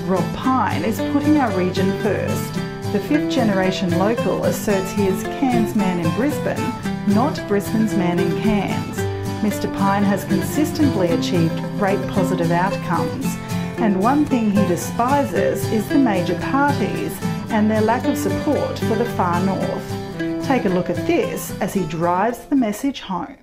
Rob Pyne is putting our region first. The fifth generation local asserts he is Cairns man in Brisbane, not Brisbane's man in Cairns. Mr Pyne has consistently achieved great positive outcomes, and one thing he despises is the major parties and their lack of support for the far north. Take a look at this as he drives the message home.